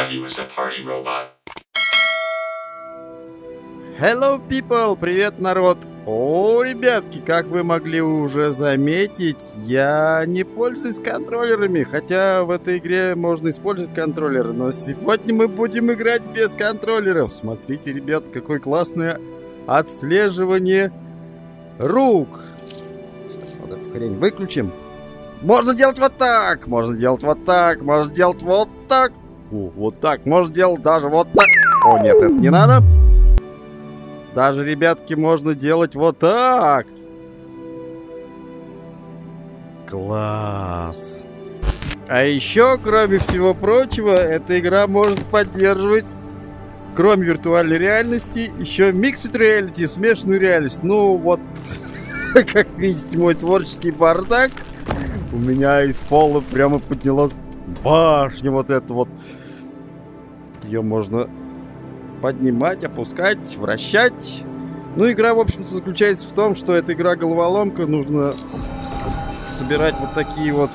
thought he was a party robot. Hello, people! Привет, народ! О, ребятки, как вы могли уже заметить, я не пользуюсь контроллерами, хотя в этой игре можно использовать контроллеры, но сегодня мы будем играть без контроллеров. Смотрите, ребят, какое классное отслеживание рук. Вот эту хрень выключим. Можно делать вот так, можно делать вот так, можно делать вот так. О, вот так, можно делать даже вот так. О, нет, это не надо. Даже, ребятки, можно делать вот так. Класс. А еще, кроме всего прочего, эта игра может поддерживать, кроме виртуальной реальности, еще Mixed Reality, смешанную реальность. Ну, вот, как видите, мой творческий бардак. У меня из пола прямо поднялась башня вот эта вот. Ее можно поднимать, опускать, вращать. Ну, игра, в общем-то, заключается в том, что это игра-головоломка. Нужно собирать вот такие вот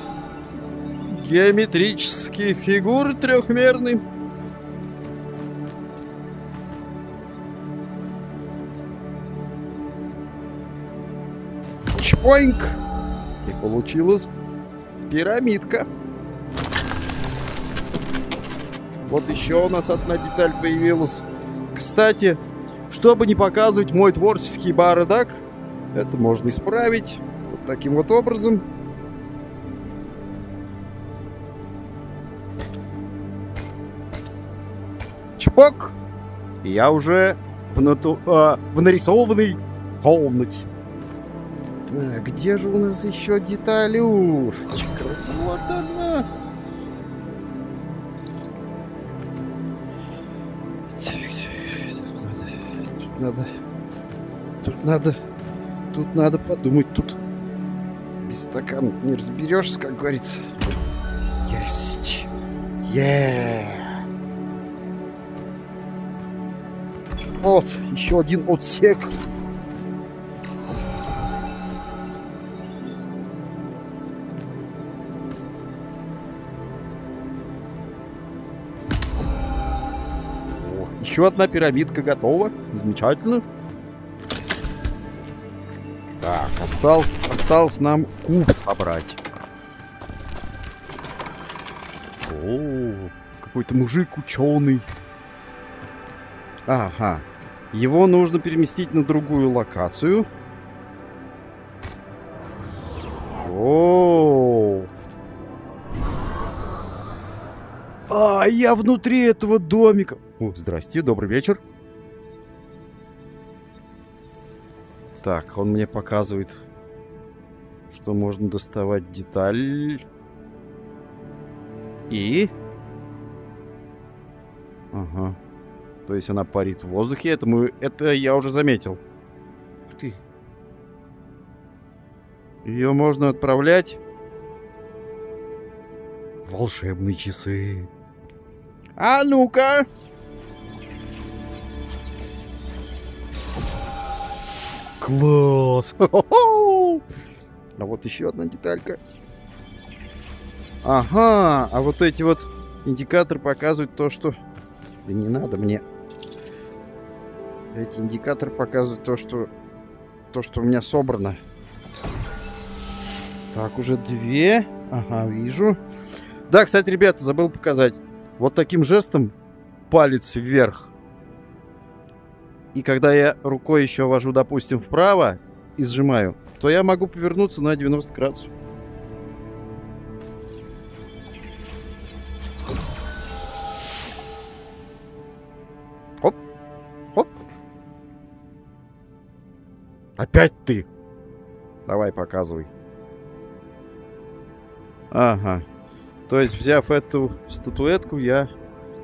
геометрические фигуры трехмерные. Чпоинг! И получилась пирамидка. Вот еще у нас одна деталь появилась. Кстати, чтобы не показывать мой творческий бардак, это можно исправить вот таким вот образом. Чпок! И я уже в, нату... а, в нарисованной комнате. Так, где же у нас еще деталюшечка? Вот она. Надо... Тут надо... Тут надо подумать. Тут без стакана не разберешься, как говорится. Есть. Yeah. Вот, еще один отсек. Еще одна пирамидка готова. Замечательно. Так, осталось, осталось нам куб собрать. О, какой-то мужик ученый. Ага. Его нужно переместить на другую локацию. О. А, я внутри этого домика. О, здрасте, добрый вечер. Так, он мне показывает, что можно доставать деталь. И... Ага. То есть она парит в воздухе. Это, мы, это я уже заметил. Ух ты. Ее можно отправлять. Волшебные часы. А ну-ка! Класс! А вот еще одна деталька. Ага, а вот эти вот индикаторы показывают то, что... Да не надо мне. Эти индикаторы показывают то, что... То, что у меня собрано. Так, уже две. Ага, вижу. Да, кстати, ребята, забыл показать. Вот таким жестом палец вверх. И когда я рукой еще вожу, допустим, вправо и сжимаю, то я могу повернуться на 90 градусов. Хоп. Хоп. Опять ты. Давай, показывай. Ага. То есть, взяв эту статуэтку, я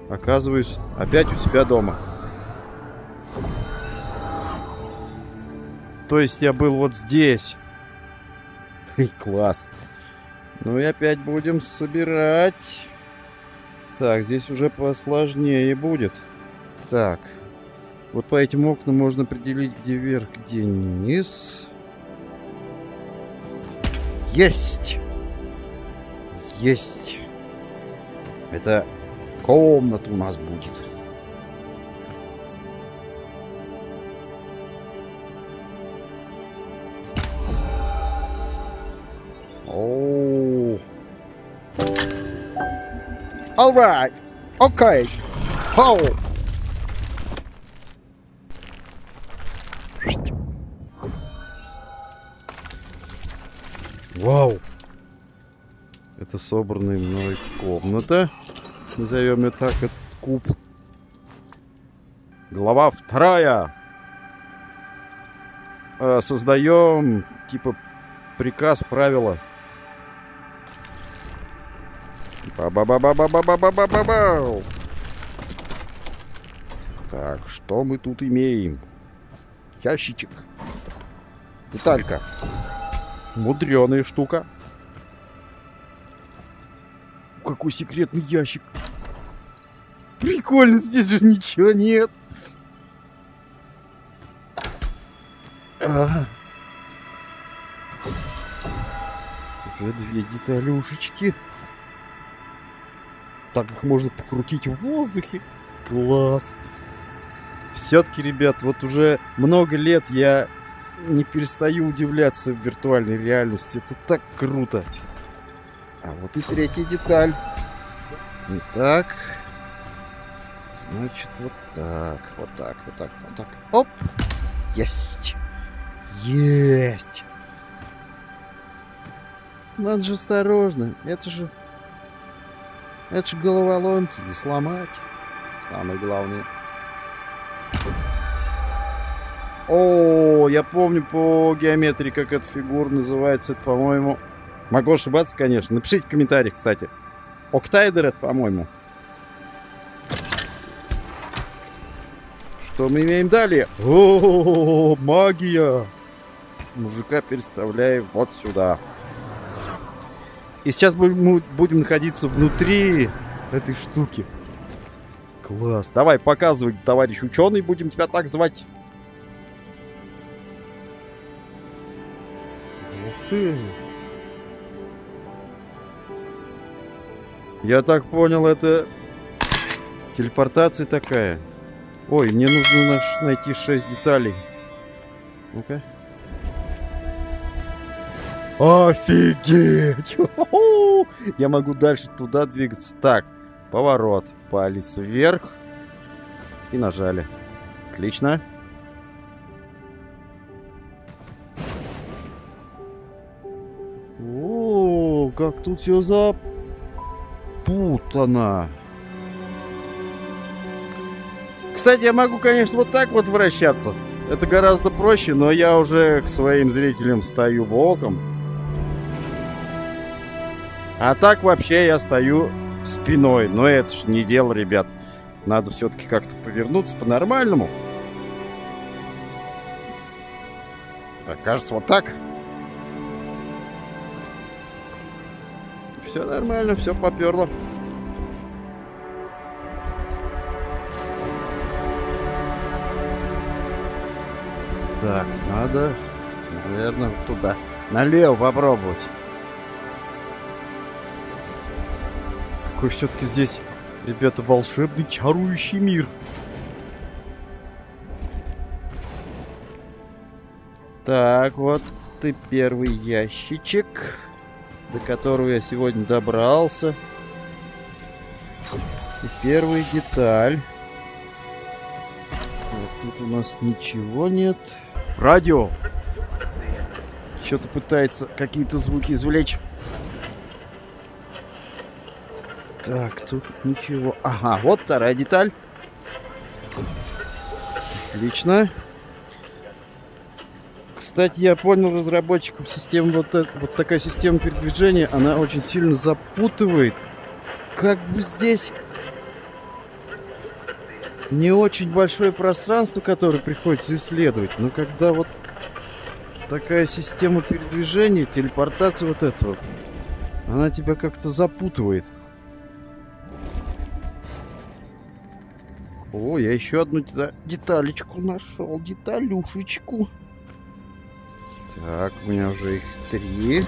оказываюсь опять у себя дома. То есть я был вот здесь. Класс. Ну и опять будем собирать. Так, здесь уже посложнее будет. Так. Вот по этим окнам можно определить, где вверх, где низ. Есть! Есть! Это комната у нас будет. О. All right. Okay. How? Вау. Это собранная мной комната. Назовем ее так, этот куб. Глава вторая. Э, Создаем, типа, приказ, правила. Ба-ба-ба-ба-ба-ба-ба-ба-ба-ба. Так, что мы тут имеем? Ящичек. Деталька. Мудреная штука. Какой секретный ящик. Прикольно, здесь же ничего нет. А. Уже две деталюшечки. Так их можно покрутить в воздухе. Класс. Все-таки, ребят, вот уже много лет я не перестаю удивляться в виртуальной реальности. Это так круто. А вот и третья деталь. Итак. Значит, вот так, вот так, вот так, вот так. Оп! Есть! Есть! Надо же осторожно. Это же... Это же головоломки, не сломать. Самое главное. О, я помню по геометрии, как эта фигура называется. По-моему... Могу ошибаться, конечно. Напишите в комментариях, кстати. Октайдер это, по-моему. Что мы имеем далее? О, магия! Мужика переставляем вот сюда. И сейчас мы будем находиться внутри этой штуки. Класс. Давай, показывай, товарищ ученый, будем тебя так звать. Ух ты. Я так понял, это телепортация такая. Ой, мне нужно наш, найти 6 деталей. Ну-ка. Офигеть! Я могу дальше туда двигаться. Так, поворот. Палец вверх. И нажали. Отлично. О, как тут все запутано. Кстати, я могу, конечно, вот так вот вращаться. Это гораздо проще, но я уже к своим зрителям стою боком. А так вообще я стою спиной. Но это ж не дело, ребят. Надо все-таки как-то повернуться по-нормальному. Так, кажется, вот так. Все нормально, все поперло. Так, надо, наверное, туда. Налево попробовать. Какой все-таки здесь, ребята, волшебный, чарующий мир. Так, вот ты первый ящичек, до которого я сегодня добрался. И первая деталь. Так, тут у нас ничего нет. Радио. Что-то пытается какие-то звуки извлечь. Так, тут ничего. Ага, вот вторая деталь. Отлично. Кстати, я понял разработчиков системы, вот, это, вот такая система передвижения, она очень сильно запутывает. Как бы здесь не очень большое пространство, которое приходится исследовать, но когда вот такая система передвижения, телепортация вот эта вот, она тебя как-то запутывает. О, я еще одну деталечку нашел, деталюшечку. Так, у меня уже их три.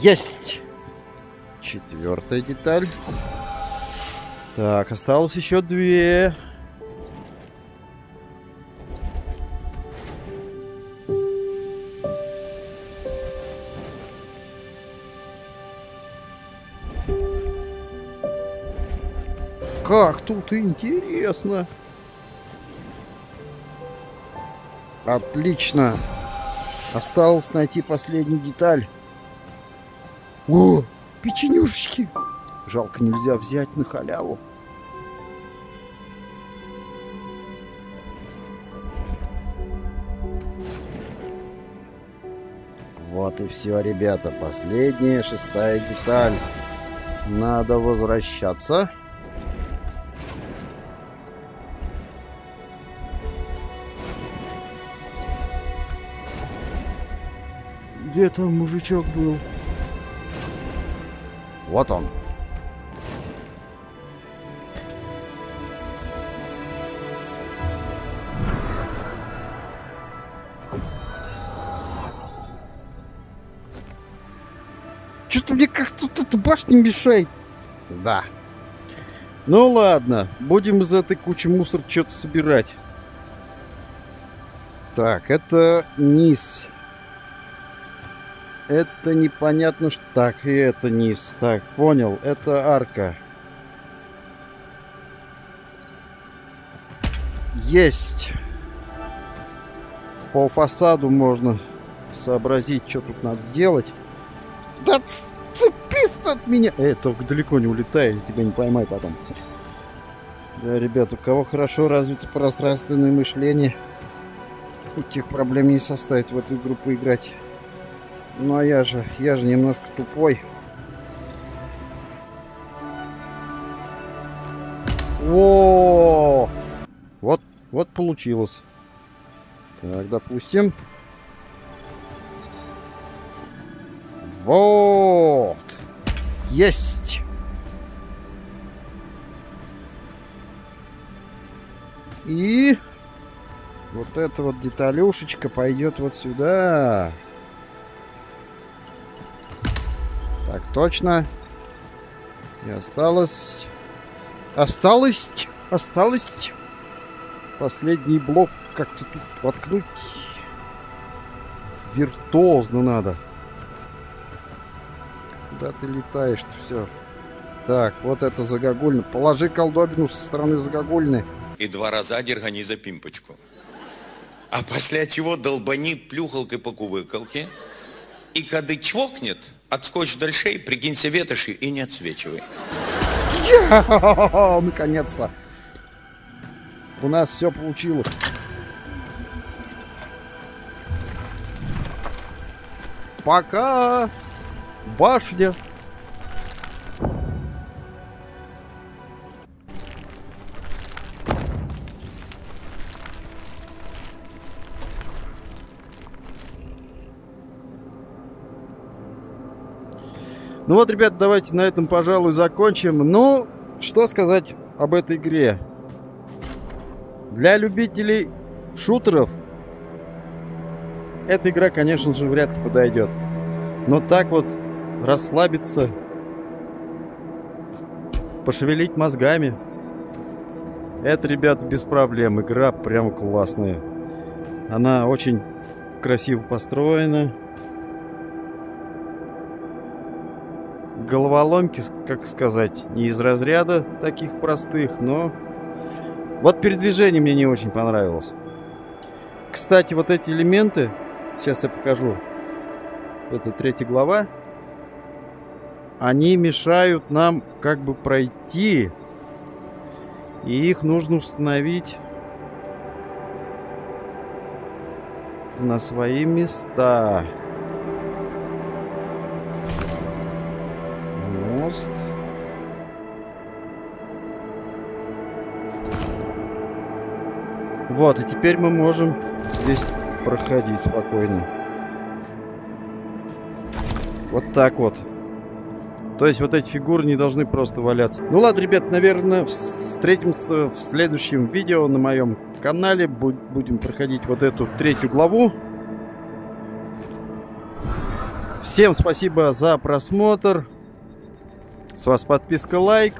Есть! Четвертая деталь. Так, осталось еще две. Как тут интересно. Отлично. Осталось найти последнюю деталь. О, печенюшечки. Жалко, нельзя взять на халяву. Вот и все, ребята. Последняя, шестая деталь. Надо возвращаться. Где там мужичок был? Вот он. Что-то мне как-то эта башня мешает. Да. Ну ладно, будем из этой кучи мусора что-то собирать. Так, это низ. Это непонятно, что... Так, и это низ. Так, понял, это арка. Есть. По фасаду можно сообразить, что тут надо делать. Да цепись от меня! Эй, только далеко не улетай, тебя не поймай потом. Да, ребят, у кого хорошо развито пространственное мышление, у тех проблем не составит в эту игру поиграть. Ну а я же, я же немножко тупой. О, вот, вот получилось. Так, допустим. Вот. Есть. И вот эта вот деталюшечка пойдет вот сюда. Так, точно. И осталось... Осталось... Осталось... Последний блок как-то тут воткнуть. Виртуозно надо. Куда ты летаешь-то все? Так, вот это загогульно. Положи колдобину со стороны загогульны. И два раза дергани за пимпочку. А после чего долбани плюхалкой по кувыкалке. И когда чвокнет, отскочь дальше, прикинься ветоши и не отсвечивай. Наконец-то. У нас все получилось. Пока! Башня! Ну вот, ребят, давайте на этом, пожалуй, закончим. Ну, что сказать об этой игре? Для любителей шутеров эта игра, конечно же, вряд ли подойдет. Но так вот расслабиться, пошевелить мозгами, это, ребят, без проблем. Игра прям классная. Она очень красиво построена. Головоломки, как сказать, не из разряда таких простых, но... Вот передвижение мне не очень понравилось. Кстати, вот эти элементы, сейчас я покажу, это третья глава, они мешают нам как бы пройти, и их нужно установить на свои места. Вот, и теперь мы можем здесь проходить спокойно. Вот так вот. То есть вот эти фигуры не должны просто валяться. Ну ладно, ребят, наверное, встретимся в следующем видео на моем канале. Будем проходить вот эту третью главу. Всем спасибо за просмотр. С вас подписка, лайк.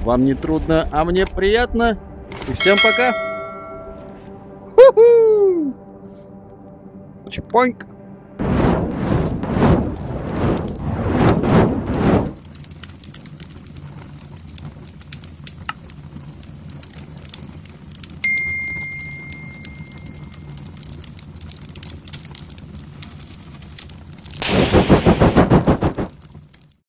Вам не трудно, а мне приятно. И всем пока. Woohoo! Boink!